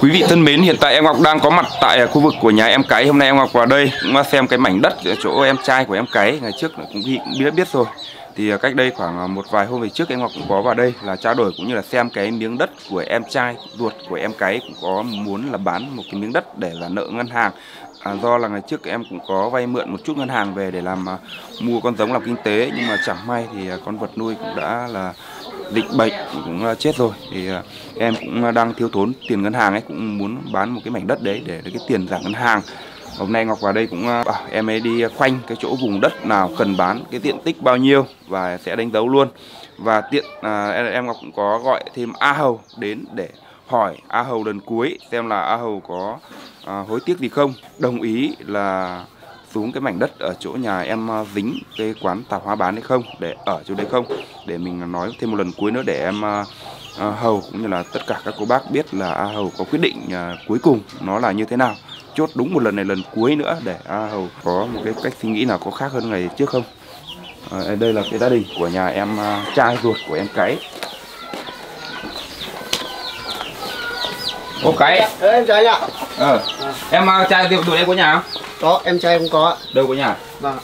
Quý vị thân mến, hiện tại em Ngọc đang có mặt tại à, khu vực của nhà em cái. Hôm nay em Ngọc vào đây cũng xem cái mảnh đất ở chỗ em trai của em cái. Ngày trước cũng biết, biết biết rồi. Thì à, cách đây khoảng à, một vài hôm về trước em Ngọc cũng có vào đây là trao đổi cũng như là xem cái miếng đất của em trai ruột của em cái cũng có muốn là bán một cái miếng đất để là nợ ngân hàng. À, do là ngày trước em cũng có vay mượn một chút ngân hàng về để làm uh, mua con giống làm kinh tế nhưng mà chẳng may thì uh, con vật nuôi cũng đã là dịch bệnh cũng à, chết rồi. Thì à, em cũng à, đang thiếu thốn tiền ngân hàng ấy cũng muốn bán một cái mảnh đất đấy để lấy cái tiền giảm ngân hàng. Hôm nay Ngọc vào đây cũng bảo em ấy đi khoanh cái chỗ vùng đất nào cần bán cái diện tích bao nhiêu và sẽ đánh dấu luôn. Và tiện à, em Ngọc cũng có gọi thêm A Hầu đến để hỏi A Hầu lần cuối xem là A Hầu có à, hối tiếc gì không. Đồng ý là xuống cái mảnh đất ở chỗ nhà em dính cái quán tạp hóa bán hay không để ở chỗ đấy không? Để mình nói thêm một lần cuối nữa để em uh, hầu cũng như là tất cả các cô bác biết là a hầu có quyết định cuối cùng nó là như thế nào. Chốt đúng một lần này lần cuối nữa để a hầu có một cái cách suy nghĩ nào có khác hơn ngày trước không? À, đây là cái gia đình của nhà em trai ruột của em cái. Ô cái. Em trai ạ. Ờ Em trai em có nhà không? Có, em trai cũng có Đâu có nhà? Vâng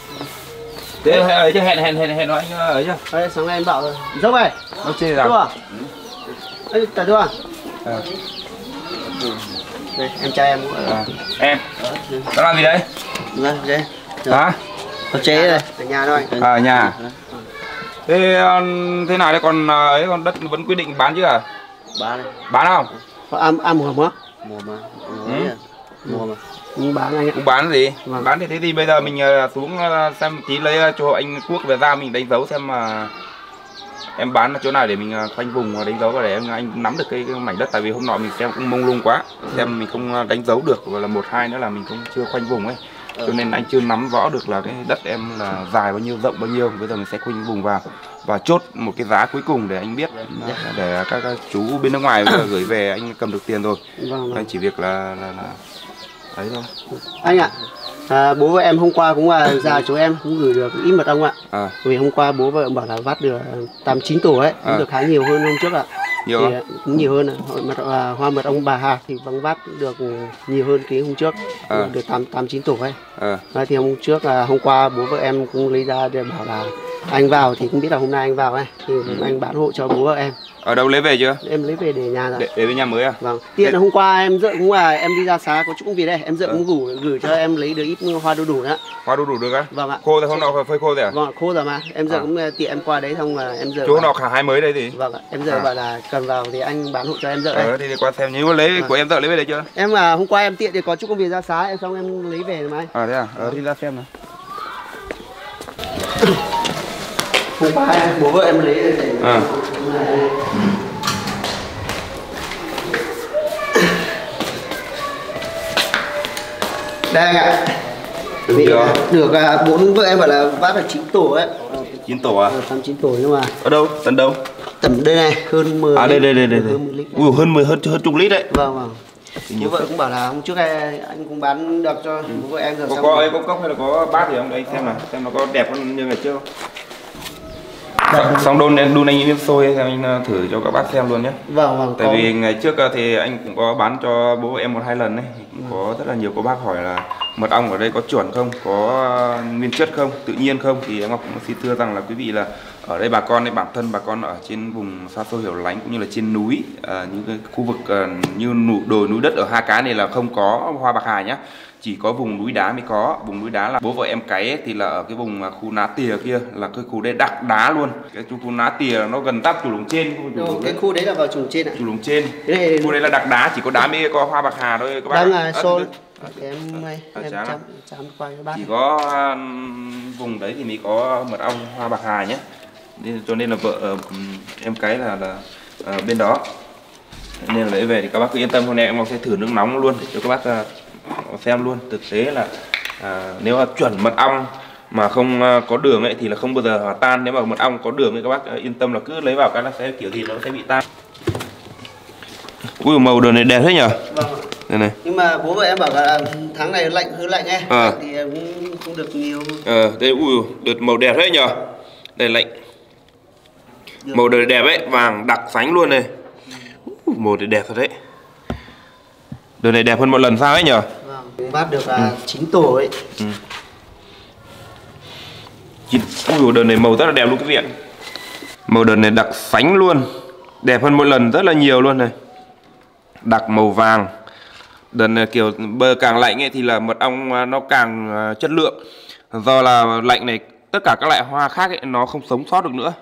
Thế ấy chứ hẹn hẹn hẹn hẹn nói anh ấy chưa? Đấy, sáng nay em bảo rồi Dốc này Nó chê rằng Chú à? Ê, trả chú à? Ờ. Đây, em trai em cũng À, em Nó làm gì đấy? Vâng, đây Hả? Có chế đây Ở nhà thôi À, ở nhà Thế ờ, thế nào đấy còn ờ, ấy còn đất vẫn quyết định bán chứ à? Bán Bán không? Ăn, ăn mùa không á? mùa mà Ừ. Mùa mà Nhưng bán anh ạ. Cũng bán gì? Vâng. Bán thì thế thì bây giờ mình ờ, xuống ờ, xem tí lấy ờ, cho anh Quốc về ra mình đánh dấu xem mà em bán ở chỗ nào để mình khoanh vùng và đánh dấu và để em anh nắm được cái, cái mảnh đất. Tại vì hôm nọ mình xem cũng mông lung quá. Xem mình không đánh dấu được và là một hai nữa là mình cũng chưa khoanh vùng ấy. Cho nên anh chưa nắm rõ được là cái đất em là dài bao nhiêu rộng bao nhiêu. Bây giờ mình sẽ khoanh vùng vào và chốt một cái giá cuối cùng để anh biết để các, các chú bên nước ngoài gửi về anh cầm được tiền rồi. Vâng, vâng. Anh chỉ việc là là, là đấy thôi Anh ạ à, Bố vợ em hôm qua cũng là già chú em cũng gửi được ít mật ong ạ à Vì hôm qua bố vợ bảo là vắt được 8 9 tổ ấy, cũng À. được khá nhiều hơn hôm trước ạ. nhiều thì à, cũng nhiều hơn ạ. Mật à, hoa mật ong bà Hà thì vắng vắt được nhiều hơn cái hôm trước, À. được 8 8 9 tổ ấy. ờ Đấy, thì hôm trước là hôm qua bố vợ em cũng lấy ra để bảo là anh vào thì cũng biết là hôm nay anh vào ấy thì anh bán hộ cho bố vợ em. ở đâu lấy về chưa Em lấy về để nhà rồi. để, để với nhà mới à Vâng. Tiện là hôm qua em dợ cũng là em đi ra xá có chút công việc đây, em dợ Ờ. cũng gửi gửi cho em lấy được ít hoa đu đủ nữa. hoa đu đủ được á Vâng ạ. khô thì hôm nọ phải phơi khô rồi à Vâng, khô rồi mà. Em giờ À. cũng tiện em qua đấy xong là em hôm bảo- nọ khả hai mới đây thì Vâng ạ, em giờ À. bảo là cần vào thì anh bán hộ cho em dợ đây. ờ thì, thì qua xem mà lấy Vâng. của em tự lấy về đây chưa Em là hôm qua em tiện thì có chút công việc ra xá em xong em lấy về rồi mà anh. à thế à ờ thì ra xem nào Bố vợ em lấy để à. Đây anh ạ. Vì Được. được à, bốn vợ em bảo là vác được 9 tổ ấy. chín tổ à? Ờ, Tầm 9 tổ nhưng mà ở đâu? Tận đâu? Tầm đây này hơn 10 à đây đây đây đây đây. Hơn 10 lít. ui hơn 10 hơn hơn chục lít đấy. Vâng vâng. Bố vợ cũng bảo là hôm trước anh cũng bán được cho bố vợ em rồi có có ấy có cốc hay là có bát gì không? Đây xem nào xem nó có đẹp hơn như ngày trước không xong, xong đun đun anh nước sôi anh ờ, thử cho các bác xem luôn nhé Vâng vâng. tại có. vì ngày trước ờ, thì anh cũng có bán cho bố em một hai lần đấy cũng có rất là nhiều cô bác hỏi là mật ong ở đây có chuẩn không? Có ờ, nguyên chất không? Tự nhiên không? Thì em Ngọc cũng xin thưa rằng là quý vị là ở đây bà con ấy bản thân bà con ở trên vùng xa xôi hiểu lánh cũng như là trên núi ờ, những cái khu vực ờ, như nụ đồi núi đất ở hai cái này là không có hoa bạc hà nhá. Chỉ có vùng núi đá mới có. Vùng núi đá là bố vợ em cái ấy, thì là ở cái vùng ờ, khu ná tìa kia là cái khu đây đặc đá luôn. Cái khu ná tìa nó gần tắp chủ lùng trên khu chủ cái khu đấy là vào trùng trên ạ. chủ lùng trên. Cái này khu đấy là đặc đá chỉ có đá mới có hoa bạc hà thôi các bác đang Ất- xôn em này À, em qua các bác. Chỉ có um, vùng đấy thì mới có mật ong hoa bạc hà nhé. Nên, cho nên là vợ ờ, em cái là là ờ, bên đó. Nên là lấy về thì các bác cứ yên tâm. Hôm nay em sẽ thử nước nóng luôn để cho các bác ờ, xem luôn. Thực tế là à, nếu mà chuẩn mật ong mà không ờ, có đường ấy thì là không bao giờ hòa tan. Nếu mà mật ong có đường thì các bác ờ, yên tâm là cứ lấy vào cái nó sẽ kiểu gì nó sẽ bị tan. Ui màu đường này đẹp thế nhở? Vâng đây này nhưng mà bố vợ em bảo là tháng này lạnh hơi lạnh ấy À. thì em cũng không được nhiều ờ đây ui đợt màu đẹp thế nhở đây lạnh màu đời đẹp ấy vàng đặc sánh luôn này Ui, màu này đẹp thật đấy Đợt này đẹp hơn một lần sao ấy nhở? Vâng, bát được là 9 tổ ấy. Ừ. Chín... Ui đợt này màu rất là đẹp luôn vị ạ. Màu đợt này đặc sánh luôn. Đẹp hơn mỗi lần rất là nhiều luôn này. Đặc màu vàng. Đợt kiểu bờ càng lạnh ấy thì là mật ong à, nó càng à, chất lượng. Do là lạnh này tất cả các loại hoa khác ấy, nó không sống sót được nữa.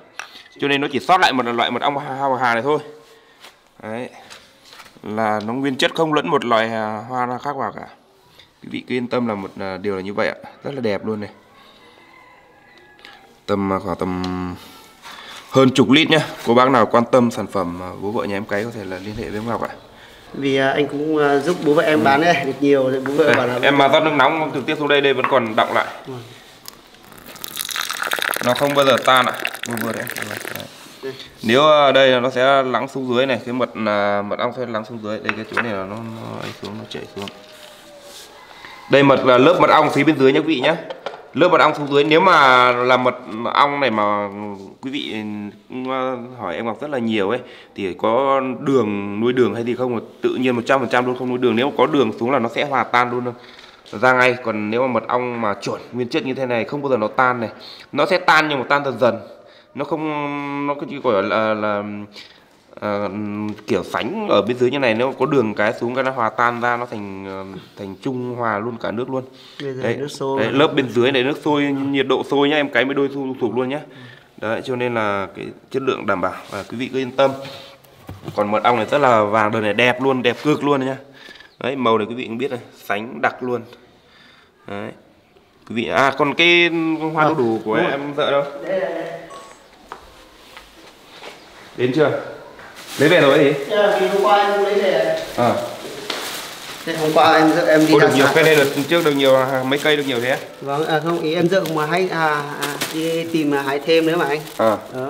Cho nên nó chỉ sót lại một loại mật ong hoa hà này thôi. Đấy. Là nó nguyên chất không lẫn một loại à, hoa nào khác vào cả. Quý vị cứ yên tâm là một điều là như vậy ạ. Rất là đẹp luôn này. Tầm khoảng tầm hơn chục lít nhá cô bác nào quan tâm sản phẩm bố vợ nhà em cái có thể là liên hệ với em Ngọc ạ vì à, anh cũng à, giúp bố vợ em ừ. bán đấy được nhiều thì bố vợ đây, bảo là em mà rót nước nóng trực tiếp xuống đây đây vẫn còn đọng lại. Ừ. nó không bao giờ tan ạ. Vừa vừa đấy. Nếu đây nó sẽ lắng xuống dưới này cái mật mật ong sẽ lắng xuống dưới. Đây cái chỗ này là nó, nó ấy xuống nó chảy xuống. Đây mật là lớp mật ong phía bên dưới nhé quý vị nhé lớp mật ong xuống dưới nếu mà là mật ong này mà quý vị ờ, hỏi em Ngọc rất là nhiều ấy thì có đường nuôi đường hay gì không? Tự nhiên 100% luôn không nuôi đường. Nếu mà có đường xuống là nó sẽ hòa tan luôn ra ngay còn nếu mà mật ong mà chuẩn nguyên chất như thế này không bao giờ nó tan này. Nó sẽ tan nhưng mà tan dần dần. Nó không nó cứ gọi là, là uh, kiểu sánh ở bên dưới như này nếu có đường cái xuống cái nó hòa tan ra nó thành uh, thành trung hòa luôn cả nước luôn. Đấy, nước sôi đấy, lớp bên dưới này nước sôi nhiệt độ sôi nhá em cái mới đôi thuộc luôn nhá. Đấy cho nên là cái chất lượng đảm bảo và quý vị cứ yên tâm. Còn mật ong này rất là vàng đời này đẹp luôn đẹp cực luôn nhá. Đấy màu này quý vị cũng biết này sánh đặc luôn. Đấy. Quý vị à còn cái hoa đu đủ của em vợ đâu. Đến chưa lấy về rồi gì vì hôm qua em lấy về. À Thế hôm qua em em đi Ôi, được nhiều cây đây được trước được nhiều mấy cây được nhiều thế vâng à, không ý em dự mà hay à, à, đi tìm mà hái thêm nữa mà anh. À. đó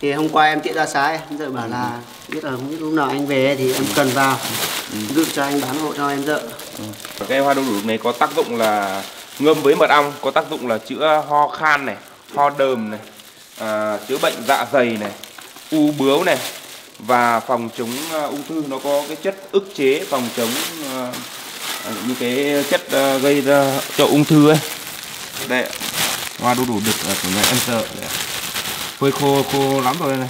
thì hôm qua em tiện ra sáng em dự bảo là biết là không biết lúc nào anh về thì em cần vào. Ừ. dự cho anh bán hộ cho em dự ừ. cái hoa đu đủ này có tác dụng là ngâm với mật ong có tác dụng là chữa ho khan này ho đờm này à, chữa bệnh dạ dày này u bướu này và phòng chống ờ, ung thư nó có cái chất ức chế phòng chống ờ, những cái chất ờ, gây ra cho ung thư ấy. Đây hoa đu đủ đực của người em sợ. Phơi khô khô lắm rồi này.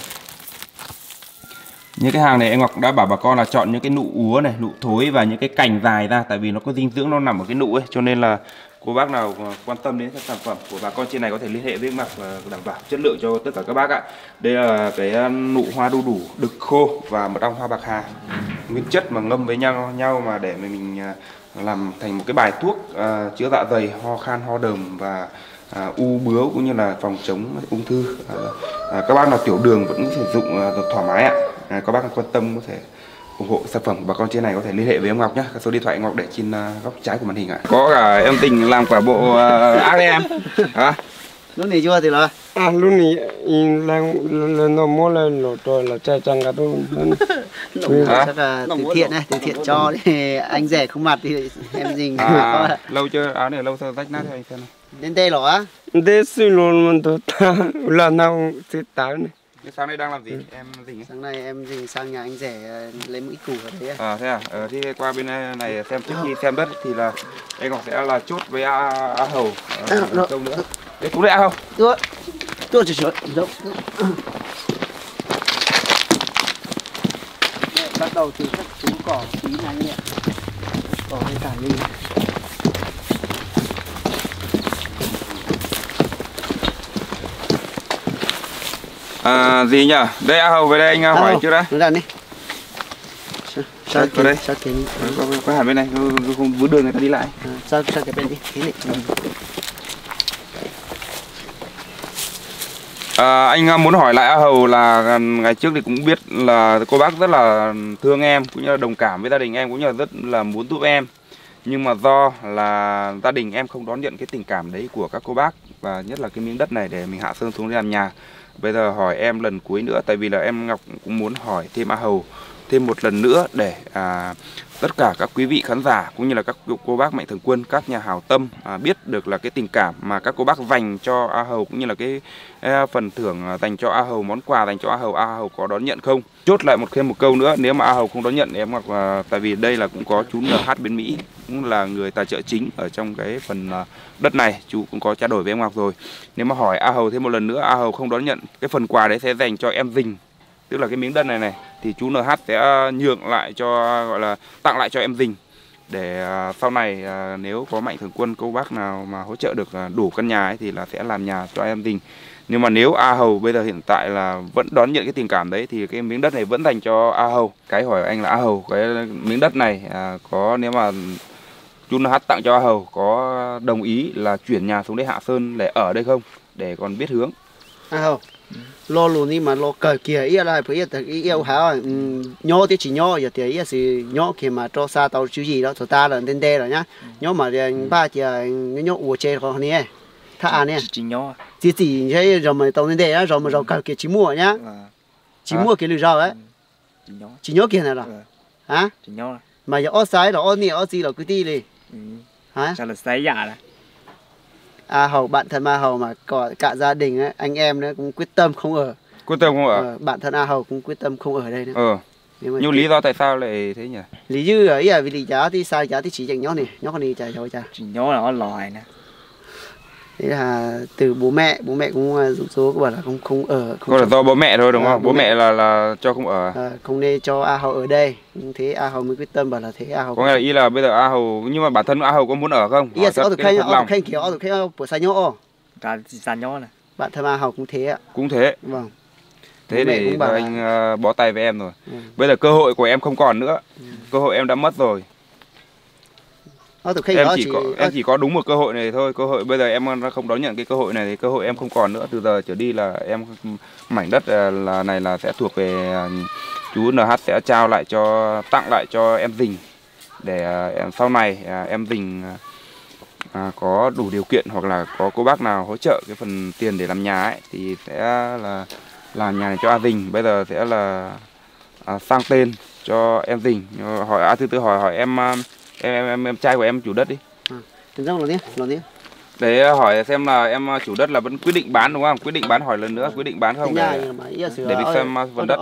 Những cái hàng này em Ngọc đã bảo bà con là chọn những cái nụ úa này, nụ thối và những cái cành dài ra tại vì nó có dinh dưỡng nó nằm ở cái nụ ấy cho nên là cô bác nào quan tâm đến các sản phẩm của bà con trên này có thể liên hệ với mặt và đảm bảo chất lượng cho tất cả các bác ạ. Đây là cái ờ, nụ hoa đu đủ đực khô và mật ong hoa bạc hà. Nguyên chất mà ngâm với nhau nhau mà để mình ờ, làm thành một cái bài thuốc uh, chữa dạ dày, ho khan, ho đờm và uh, u bướu cũng như là phòng chống ung thư. Uh, uh, các bác nào tiểu đường vẫn sử dụng à, thoải mái ạ. Uh, các bác quan tâm có thể ủng hộ sản phẩm bà con trên này có thể liên hệ với em Ngọc nhé số điện thoại Ngọc để trên uh, góc trái của màn hình ạ. Có cả em tình làm quả bộ uh, ác đấy em. Hả? Lúc này chưa thì là? À lúc này là là nó mua là nó rồi là chạy chẳng cả đâu chắc là từ thiện này từ thiện cho thì anh rẻ không mặt thì em dình. À, lâu chưa? Áo này lâu sao rách nát anh xem này đến đây rồi á? Đến xin luôn mình tôi ta là nào sẽ táo này cái sáng nay đang làm gì? Ừ. Em dình Sáng nay em dình sang nhà anh rể ờ, lấy mũi củ ở đấy à. thế à? Ờ, thì qua bên này xem trước khi xem đất thì là em còn sẽ là chốt với A, A Hầu à, công nữa. Đấy cũng đấy A Hầu. Được. Được chưa chưa. Được. Bắt đầu từ các chú cỏ tí này anh ạ. Cỏ với cả ly. À, gì nhỉ? Đây A Hầu về đây anh à, hỏi chưa đã? Đứng đi. Sao vào đây? Sao cái có hẳn bên này, không vướng đường người ta đi lại. À, sao sao cái bên đi, thế này. À, anh à, muốn hỏi lại A Hầu là ngày trước thì cũng biết là cô bác rất là thương em cũng như là đồng cảm với gia đình em cũng như là rất là muốn giúp em nhưng mà do là gia đình em không đón nhận cái tình cảm đấy của các cô bác và nhất là cái miếng đất này để mình hạ sơn xuống để làm nhà Bây giờ hỏi em lần cuối nữa tại vì là em Ngọc cũng muốn hỏi thêm A Hầu thêm một lần nữa để à, tất cả các quý vị khán giả cũng như là các cô bác mạnh thường quân, các nhà hảo tâm à, biết được là cái tình cảm mà các cô bác dành cho A Hầu cũng như là cái à, phần thưởng à, dành cho A Hầu, món quà dành cho A Hầu, A Hầu có đón nhận không? Chốt lại một thêm một câu nữa, nếu mà A Hầu không đón nhận em hoặc là tại vì đây là cũng có chú NH bên Mỹ cũng là người tài trợ chính ở trong cái phần à, đất này, chú cũng có trao đổi với em Ngọc rồi. Nếu mà hỏi A Hầu thêm một lần nữa, A Hầu không đón nhận cái phần quà đấy sẽ dành cho em Dình tức là cái miếng đất này này thì chú NH sẽ ờ, nhượng lại cho gọi là tặng lại cho em Dình. Để ờ, sau này ờ, nếu có mạnh thường quân cô bác nào mà hỗ trợ được đủ căn nhà ấy thì là sẽ làm nhà cho em Dình. Nhưng mà nếu A Hầu bây giờ hiện tại là vẫn đón nhận cái tình cảm đấy thì cái miếng đất này vẫn dành cho A Hầu. Cái hỏi anh là A Hầu cái miếng đất này à, có nếu mà chú NH tặng cho A Hầu có đồng ý là chuyển nhà xuống đây Hạ Sơn để ở đây không? Để còn biết hướng. A Hầu lo luôn đi mà lo cờ kia ý là phải tự ý yêu hả nhỏ thì chỉ nhỏ giờ thì ý là nhỏ khi mà cho xa tàu chú gì đó cho ta là đến đây rồi nhá. Nhỏ mà ba thì nhỏ uo chơi còn nè thà à nè. Chỉ nhỏ chỉ chỉ thế rồi mà tàu đến đây á rồi mà rồi cờ kia chỉ mua nhá. Chỉ mua cái lưỡi rau ấy chỉ nhỏ chỉ nhỏ kia này rồi hả? Chỉ nhỏ mà giờ ở sai rồi ở nè ở gì rồi cứ đi đi hả? Sao là sai giả là à hầu bạn thân A hầu mà có cả gia đình ấy, anh em nữa cũng quyết tâm không ở. Quyết tâm không ở ờ, bạn thân A hầu cũng quyết tâm không ở đây nữa. Ờ. Nhưng mà nhưng lý do tại sao lại thế nhỉ? Lý do ấy là vì lý giá thì sai giá thì chỉ dành nhau này nhau con này trả cho cha. Chỉ nhỏ là nó lòi nè thế là từ bố mẹ bố mẹ cũng uh, dụ số cũng bảo là không không ở không có là do bố mẹ thôi đúng Ờ, không? bố bố mẹ. mẹ là là cho không ở ờ, không nên cho A hầu ở đây. Thế A hầu mới quyết tâm bảo là thế A hầu có nghĩa là ý là bây giờ a hầu nhưng mà bản thân a hầu có muốn ở không? Ý là sẽ ở được khen ở khen kiểu ở được khen của sai nhau ra chỉ xa nhỏ nè bạn thân A hầu cũng thế ạ. Cũng thế. Vâng. Thế để cũng bảo anh là- ờ, bó tay với em rồi. Ừ. bây giờ cơ hội của em không còn nữa. Cơ hội em đã mất rồi ở được khen em đó chỉ chỉ có em chỉ có đúng một cơ hội này thôi cơ hội bây giờ em không đón nhận cái cơ hội này thì cơ hội em không còn nữa. Từ giờ trở đi là em mảnh đất ờ, là này là sẽ thuộc về ờ, chú NH sẽ trao lại cho tặng lại cho em Dình để ờ, em sau này ờ, em Dình ờ, à, có đủ điều kiện hoặc là có cô bác nào hỗ trợ cái phần tiền để làm nhà ấy thì sẽ là làm nhà này cho A Dình bây giờ sẽ là à, sang tên cho em Dình hỏi A thứ tư hỏi hỏi em à, em em em, em trai của em chủ đất đi. Tính ra một đi một đi. Để hỏi xem là em à, chủ đất là vẫn quyết định bán đúng không? Quyết định bán hỏi lần nữa quyết định bán không ra để để ở- xem, à, ở- phần đất.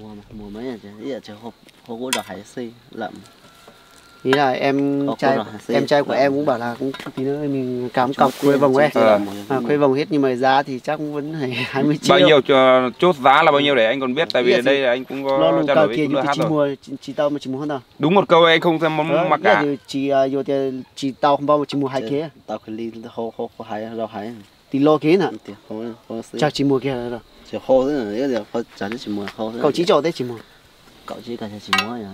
mua mà? Mua mấy giờ chứ. Giờ chỉ hộp hộp gỗ đỏ hải xi lậm ý là em Có trai sẽ- em trai của em cũng bảo là cũng tí nữa mình cắm cọc khuê vòng ấy. Ờ. à, khuê vòng hết nhưng mà giá thì chắc cũng vẫn phải 20 triệu bao nhiêu cho chốt giá là bao nhiêu để anh còn biết? Tại vì ở đây là anh cũng lo có lù trao đổi kia với chỉ rồi. mua chỉ, tao mà chỉ mua hơn đâu đúng một câu anh không món Ờ, mặc cả. chỉ uh, vô tiền chỉ tao không bao mà chỉ mua hai kia. tao phải đi hộp hộp hộp hải rau hải thì lo kia nè thì chắc chỉ mua kia rồi. Chỉ hộp thế này giờ phải trả chỉ mua hộp cậu chỉ cho đấy chỉ mua. Cậu chỉ cần chỉ mua à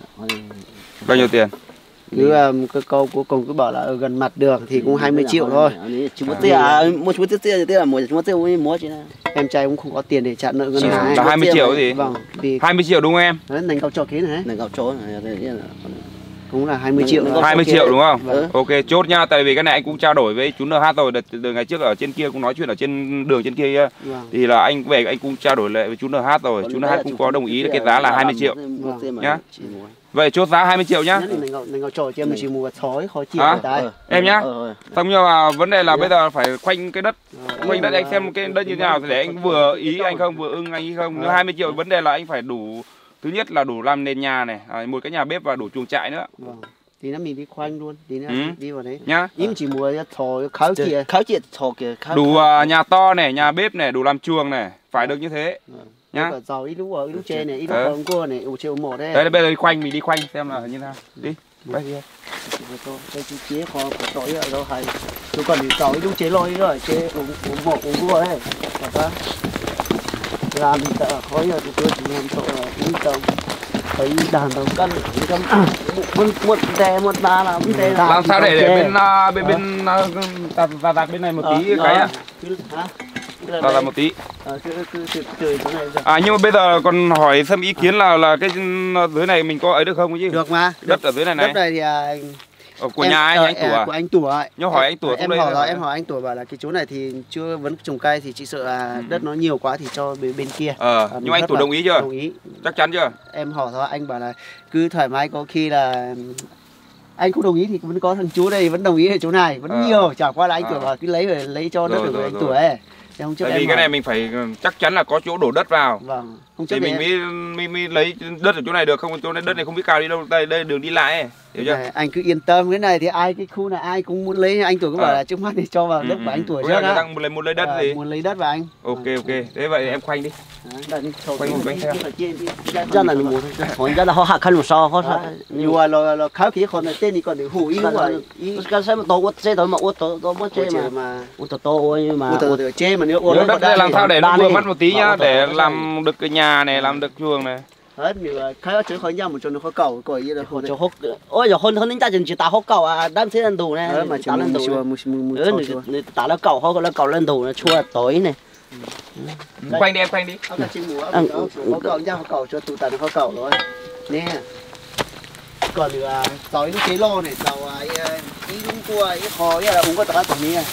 bao nhiêu tiền cứ um, cái câu cuối cùng cứ bảo là ở gần mặt đường thì cũng 20 triệu thôi chỉ mua tiền à mua chỉ mua tiền tiền là mua chỉ mua tiền mua là em trai cũng không có tiền để trả nợ ngân hàng là Hai 20 triệu gì vâng vì 20 triệu đúng không em đấy nành cậu cho kia này này đây là cũng là 20 triệu Nành thôi. cậu 20 triệu đúng không? Vâng. Ok chốt nha, tại vì cái này anh cũng trao đổi với chú NH rồi, đợt, đợt ngày trước ở trên kia cũng nói chuyện ở trên đường trên kia vâng thì là anh về anh cũng trao đổi lại với chú NH rồi, chú NH cũng có đồng ý cái giá là 20 triệu. Nhá. Vậy chốt giá 20 triệu nhá. tại Em nhá. Ờ, Xong nhưng mà vấn đề là bây giờ phải khoanh cái đất, khoanh đất anh xem cái đất như thế nào để anh vừa ý anh không, vừa ưng anh ý không. Nếu 20 triệu. Vấn đề là anh phải đủ thứ nhất là đủ làm nền nhà này, à, một cái nhà bếp và đủ chuồng trại nữa. Vâng tí nữa mình đi khoanh luôn tí nữa Ừ. đi vào đấy. Nhá. im chỉ mua sói khó kia kháo chị thò kìa kháo Đủ à, nhà to này, nhà bếp này, đủ làm chuồng này, phải được như thế. Nhá. Nhá. giàu ít lúc ở lúc trên này ít lúc Ờ. ở cô này ủ triệu một đấy Đấy bây giờ đi khoanh mình đi khoanh xem là như nào. Đi. Quay đi. cái chú chế kho của sói ở đâu hay chú còn đi giàu ít lúc chế lôi rồi chế uống uống một uống cua ấy Thật ra làm tợ khó giờ thì tôi chỉ làm chỗ là uống tông thấy đàn tông cân cân một một tè một ba là một tè Làm sao để để bên à, bên bên à, tạt tạt tạt bên này một tí cái ạ. Hả Tạt tạt một tí. Ờ, cứ cứ cứ này rồi. À nhưng mà bây giờ còn hỏi xem ý kiến là là cái dưới này mình có ấy được không chứ? được mà Đất ở dưới này đất này. này thì à, Ờ, của Em- nhà anh anh tủa của anh tủa ấy. Nhưng hỏi anh Tủa em đây hỏi là rồi em hỏi anh tủa bảo là cái chỗ này thì chưa vẫn trồng cây thì chị sợ là Ừ. đất nó nhiều quá thì cho bên, bên kia ờ Ờ, nhưng anh tủa là- đồng ý chưa đồng ý chắc chắn chưa em hỏi thôi anh bảo là cứ thoải mái có khi là anh cũng đồng ý thì vẫn có thằng chú đây vẫn đồng ý ở chỗ này vẫn Ờ. nhiều chả qua là anh Ờ. tuổi bảo cứ lấy về lấy cho đất được anh tuổi ấy em tại vì cái này mình phải ừ, chắc chắn là có chỗ đổ đất vào. Vâng không thì mình mới, mới mới lấy đất ở chỗ này được không chỗ này đất này không biết cao đi đâu đây đây đường đi lại ấy. hiểu chưa? Này, anh cứ yên tâm cái này thì ai cái khu này ai cũng muốn lấy. Anh tuổi cũng bảo Ờ. là trước mắt thì cho vào đất Ừ, của anh ừ. tuổi trước là ta muốn lấy muốn lấy đất Ờ, gì? muốn lấy đất vào anh. Ok ok. Thế vậy em khoanh đi. Tí một tí- theo. ra là một ra là họ hạ khăn một so họ Đấy, nhiều à lo lo kháo khí còn là tên thì còn để hủ ý ý cái xe mà to quá xe mà to to mất chơi chơi mà. mà. Mà uất to to mà từ từ chê mà nếu đất này làm sao để nó vừa mắt một tí nhá để làm được cái nhà này làm được chuồng này. Hết nhiều là khai chơi khỏi nhau một chỗ nó khó cầu coi như là Hồ cho hốc ôi giờ hơn hơn đến chừng chỉ tao hốc cầu à đám thế lần tù này. Mà tao mình lần này. một ừ tao là cầu hốc là cầu lần tù nó chua tối này. Khoanh đi em khoanh đi. Ta khó cầu nhau khó cầu cho tụ tàn khó cầu rồi. Nè. Còn là nó chế lo này tàu ấy ý đúng cua ý kho ý là uống có tỏi tỏi nè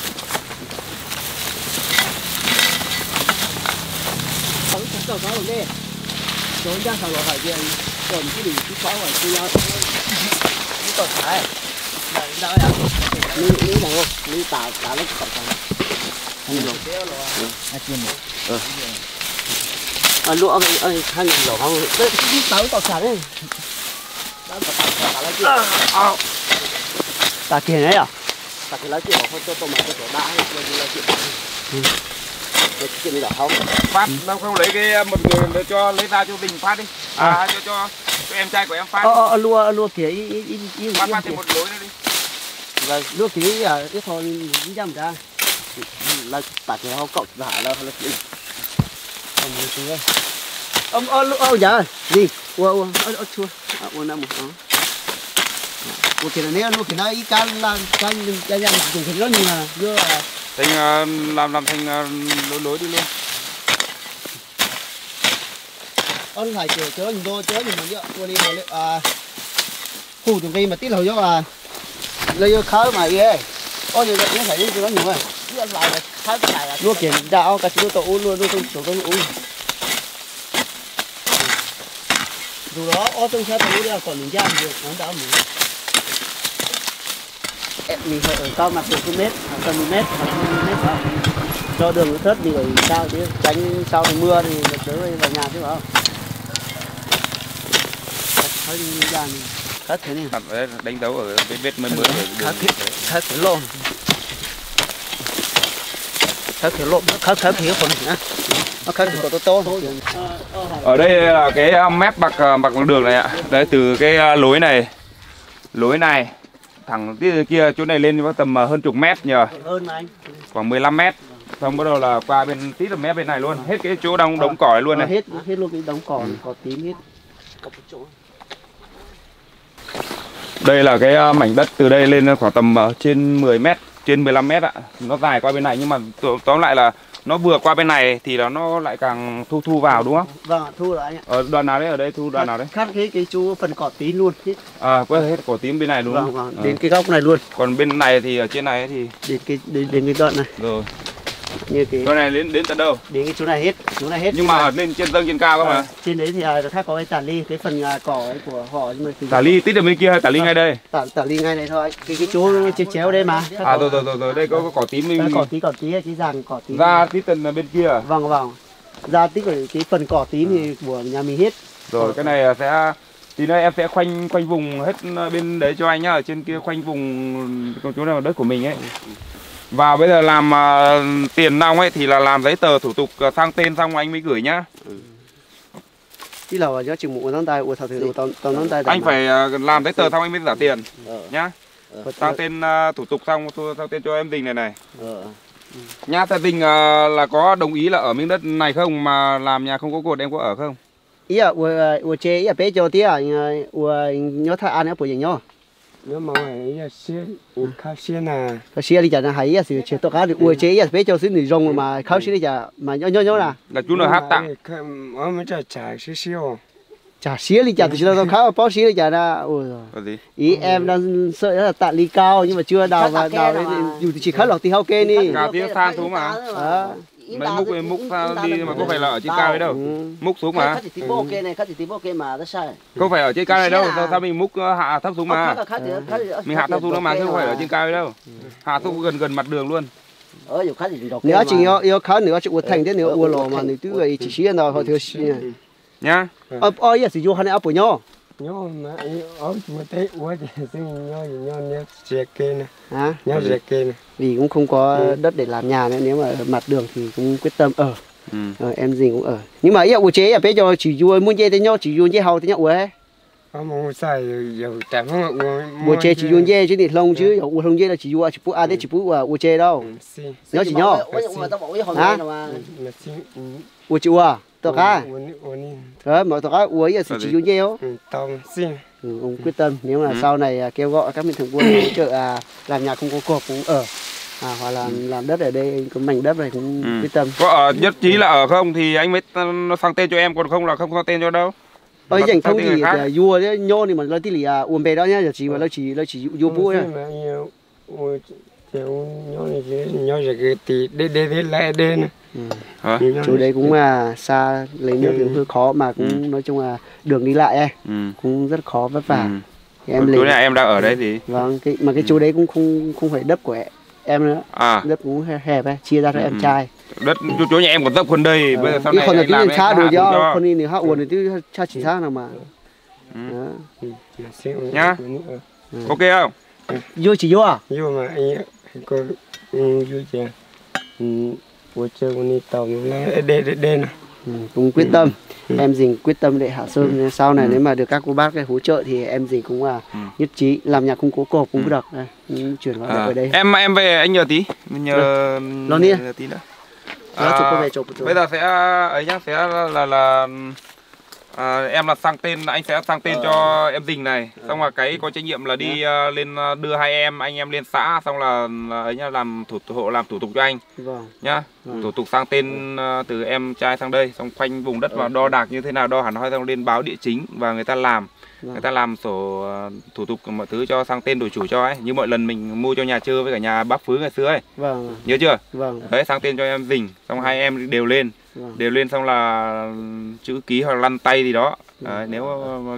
tỏi tỏi tỏi nè rồi ra thằng lọ phải gì còn cái gì cái pháo ở kia cái tỏi phải này đâu ya ní ní này không ní tao tao lấy cầu tao à lúa ơi ơi hai nghìn lỗ không? Cái cái tao tao xả đấy tao tao tao lấy chưa ta kia. Đấy à? Tao cái lấy chưa không cho tôi mà tôi đã hay là gì lấy này là không? Phát đâu không lấy cái một người để cho lấy ra cho tình phát đi. À, cho cho cho em trai của em phát. Ờ ờ lua lua kia ý ý ý ý phát phát thêm một lối nữa đi. Rồi lua kia à cái thôi đi ra ra. Là tao cái không cậu giả là là cái ông đi kia ông ờ lua ờ dạ đi ua ua ờ ờ chua. Ờ ua năm một ờ ua kia này lua kia này cá là cá cá nhà mặc dùng cái đó nhưng mà vừa là thành ờ, làm làm thành ờ, lối lối đi luôn. Ông phải chờ chờ nhìn vô chờ nhìn mà nhớ ua đi mà lấy à khu dùng cây mà tí lâu cho à. Lấy khơi mà ghê ôi giờ nó phải đi cái đó nhiều rồi cái lại là cái này là lúa kiện đạo cả chú tổ uống luôn luôn tổ con uống. Dù đó ô trong xe tổ đi còn mình ra được nó đã mình mình phải ở cao mặt được cái mét tầm một mét hoặc hai mét phải không? cho đường nó thớt thì ở cao chứ? Tránh sau thì mưa thì được tới vào nhà chứ phải không? Ra thì khát thế này. Đánh dấu ở bên vết mới mới khát thế khát thế lộn. Khát thế lộn khát khát thế còn to ở đây là cái ờ, mép bạc ờ, bạc đường này ạ. Đấy từ cái ờ, lối này lối này thẳng tí kia chỗ này lên có tầm ờ, hơn chục mét nhờ. Hơn mà anh. Khoảng 15 mét. Xong bắt đầu là qua bên tí là mép bên này luôn. Hết cái chỗ đóng đống cỏ luôn Ờ, này hết hết luôn cái đống cỏ cỏ tím hết đây là cái ờ, mảnh đất từ đây lên khoảng tầm ờ, trên 10 mét trên 15 mét ạ. Nó dài qua bên này nhưng mà tóm lại là nó vừa qua bên này thì là nó lại càng thu thu vào đúng không? Vâng thu lại anh ạ. Ở đoạn nào đấy ở đây thu đoạn nào đấy? cắt cái cái chú phần cỏ tím luôn. À quên hết cỏ tím bên này đúng vâng không? vâng Ờ. đến cái góc này luôn. Còn bên này thì ở trên này thì đến cái đến, đến cái đoạn này. Rồi như cái chỗ này đến đến tận đâu? Đến cái chỗ này hết chỗ này hết. Nhưng mà ở lên trên dâng trên cao Ờ, mà. Trên đấy thì à, khác có cái tả ly cái phần à, cỏ ấy của họ nhưng mà tả ly tít ở bên kia hay tả ly ngay đây? Tả tả ly ngay này thôi. Cái cái chú chéo chéo đây mà. À rồi rồi rồi đây có, có cỏ tím bên cỏ tí cỏ tí cái dàn cỏ tím. Ra tít tận bên kia vâng vâng. Ra tích ở cái phần cỏ tím thì của nhà mình hết. Rồi cái này sẽ tí nữa em sẽ khoanh khoanh vùng hết bên đấy cho anh nhá. Ở trên kia khoanh vùng chỗ nào đất của mình ấy và bây giờ làm à, tiền nong ấy thì là làm giấy tờ thủ tục à, sang tên xong anh mới gửi nhá. Tí là chỗ chừng một ngón tay của thảo thử tao tao ngón tay anh phải à, làm giấy tờ xong anh mới trả tiền ờ. nhá. Phải sang tên à, thủ tục xong sang tên cho em Tình này này. Ờ. Nhá tại Tình à, là có đồng ý là ở miếng đất này không? Mà làm nhà không có cột em có ở không? Ý à của của chế ý à bé cho tí à của nhớ thay ăn á của gì nhớ nếu mà ấy là xe khá xe là cái xe đi chả là hay à sự chế tôi cá được của chế à bé cho xứ người rong mà khao xứ đi chả mà nhớ nhớ nhớ là là chú là hát tặng. ở mới cho trả xíu xíu chả xía đi chả thì là tao khá bó xía đi chả ra. Ôi rồi ý em đang sợ là tạ ly cao nhưng mà chưa đào và đào dù chỉ khá lọc thì hao kê đi. Cao tí san xuống mà. Mấy múc múc ra đi mà có phải là ở trên cao đấy đâu. Ừ. múc xuống mà. tí kê này, khát thì tí kê mà nó sai. không phải ở trên cao này đâu sao, sao mình múc ờ, hạ thấp xuống mà? thì khát thì mình hạ thấp xuống đó mà chứ không phải ở trên cao đấy đâu. Hạ thấp gần gần mặt đường luôn. Đọc nếu chỉ yêu yêu khá nữa chỉ uống thành thế nữa uống lò mà nếu cứ vậy chỉ xí nào họ thiếu xí nhá. Ờ ờ giờ sử dụng hai áp nhau nhớ mà anh ở mà thấy quá thì xin nhớ nhớ nhớ dẹt kê nè hả nhớ dẹt kê nè vì cũng không có đất để làm nhà nữa nếu mà mặt đường thì cũng quyết tâm ở ừ. ờ, em gì cũng ở nhưng mà ý của chế à bây giờ chỉ vui muốn dê tới nhau chỉ vui dê hầu tới nhau ấy mua chế chỉ vui dê chứ thì lông chứ uống lông dê là chỉ vui chỉ phụ à đấy chỉ phụ à uống chế đâu. Xin nhớ chỉ hồi Hả? mà. Xin uống chịu à? Tao cá uống uống đó mà tao cá uống giờ chỉ vui dê không Ừ, ông quyết tâm nếu mà Ừ. sau này à, kêu gọi các mạnh thường quân hỗ trợ à, làm nhà không có cột cũng ở à, hoặc là làm đất ở đây có mảnh đất này cũng Ừ. quyết tâm. Có ở nhất trí là ở không thì anh mới sang tên cho em còn không là không sang tên cho đâu dành sang không à, vua đấy nhô thì mà lấy tí lì à uống bề đó nhá giờ chỉ mà lấy chỉ lấy chỉ vua búa nhá nhiều nhớ này nhớ dẹt kê thì để để để lại đây nè. Hả? Chỗ đấy cũng là xa lấy nước cũng hơi khó mà cũng nói chung là đường đi lại ấy, ừ. cũng rất khó vất vả. Ừ. em lấy em đang ở đây thì vâng cái mà cái chỗ đấy cũng không không phải đất của em nữa à. đất cũng he- hẹp ấy chia ra cho Ừ. em trai. Đất chỗ, chỗ nhà em còn dốc hơn đây bây giờ sau này còn là làm em xa xuống do con đi nữa hạ uồn thì tí cha chỉ xa nào mà. Ừ. Nhá. ok không? Vô chỉ vô à? Vô mà anh có vô chưa ừ vô chơi con đi tàu nó đây đây đây nè ừ, cũng quyết tâm. Ừ. em dình quyết tâm để hạ sơn sau này nếu mà được các cô bác hỗ trợ thì em dình cũng là Ừ. nhất trí làm nhà không cố cột cũng được Đây, ừ, chuyển vào à, ở đây. Em em về anh nhờ tí. Nhờ Lo nhờ tí nữa. Về chụp bây giờ sẽ ấy nhá sẽ là là, là à, em là sang tên anh sẽ sang tên cho em dình này. Xong là cái có trách nhiệm là đi à, lên à, đưa hai em anh em lên xã xong là, ấy nhá làm thủ hộ làm thủ tục cho anh. Vâng. Nhá. Ừ. thủ tục sang tên à, từ em trai sang đây xong khoanh vùng đất và đo đạc như thế nào đo hẳn hoi xong lên báo địa chính và người ta làm. Vâng. người ta làm sổ à, thủ tục mọi thứ cho sang tên đổi chủ cho ấy. Như mọi lần mình mua cho nhà chơi với cả nhà bác phứ ngày xưa ấy. Vâng nhớ chưa? Vâng. Đấy sang tên cho em dình xong hai em đều lên. vâng đều lên xong là chữ ký hoặc lăn tay gì đó. Đấy, nếu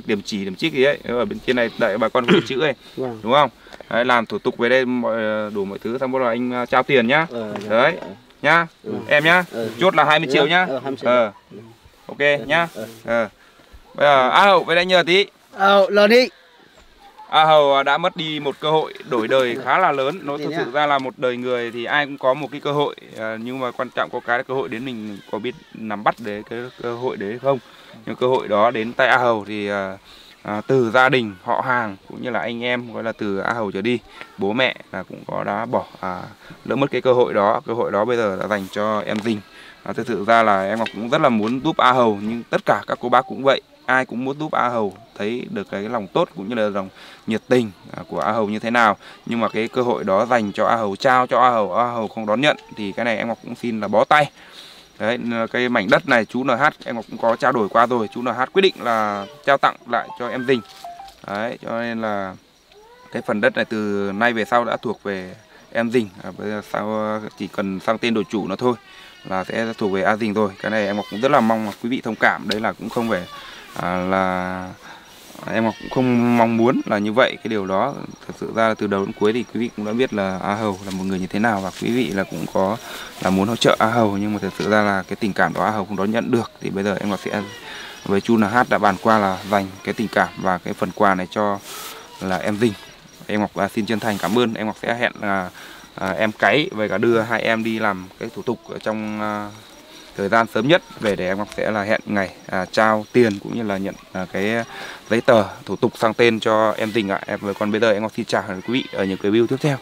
điểm chỉ điểm trích gì ấy ở bên trên này đợi bà con gửi chữ ấy vâng. đúng không? Đấy, làm thủ tục về đây mọi đủ mọi thứ xong bắt đầu anh à, trao tiền nhá. Ờ, đấy nhá. Ừ. em nhá. Ừ. chốt là 20 triệu nhá. Ờ, 20 triệu. ờ. Ok nhá. Ờ. Bây giờ a hậu về đây nhờ tí. Ờ lo đi a hậu đã mất đi một cơ hội đổi đời khá là lớn. Nó thực sự ra là một đời người thì ai cũng có một cái cơ hội à, nhưng mà quan trọng có cái là cơ hội đến mình có biết nắm bắt để cái cơ hội đấy không? Nhưng cơ hội đó đến tay a hầu thì à, à, từ gia đình họ hàng cũng như là anh em gọi là từ a hầu trở đi bố mẹ là cũng có đã bỏ à, lỡ mất cái cơ hội đó. Cơ hội đó bây giờ đã dành cho em dình à, thực sự ra là em ngọc cũng rất là muốn giúp a hầu nhưng tất cả các cô bác cũng vậy ai cũng muốn giúp a hầu thấy được cái lòng tốt cũng như là lòng nhiệt tình à, của a hầu như thế nào. Nhưng mà cái cơ hội đó dành cho a hầu trao cho a hầu a hầu không đón nhận thì cái này em ngọc cũng xin là bó tay. Đấy cái mảnh đất này chú nh em ngọc cũng có trao đổi qua rồi. Chú nh quyết định là trao tặng lại cho em dình. Đấy cho nên là cái phần đất này từ nay về sau đã thuộc về em dình. À, bây giờ sau chỉ cần sang tên đổi chủ nó thôi là sẽ thuộc về a dình rồi. Cái này em ngọc cũng rất là mong là quý vị thông cảm. Đấy là cũng không phải à, là em cũng không mong muốn là như vậy cái điều đó thực sự ra là từ đầu đến cuối thì quý vị cũng đã biết là a hầu là một người như thế nào và quý vị là cũng có là muốn hỗ trợ a hầu nhưng mà thực sự ra là cái tình cảm đó a hầu không đón nhận được. Thì bây giờ em ngọc sẽ với chu nh đã bàn qua là dành cái tình cảm và cái phần quà này cho là em Dinh. Em ngọc à, xin chân thành cảm ơn. Em ngọc sẽ hẹn là à, em cái về cả đưa hai em đi làm cái thủ tục ở trong à, thời gian sớm nhất về để em Ngọc sẽ là hẹn ngày à, trao tiền cũng như là nhận à, cái giấy tờ thủ tục sang tên cho em Tình ạ. Em còn bây giờ em Ngọc xin chào quý vị ở những cái view tiếp theo.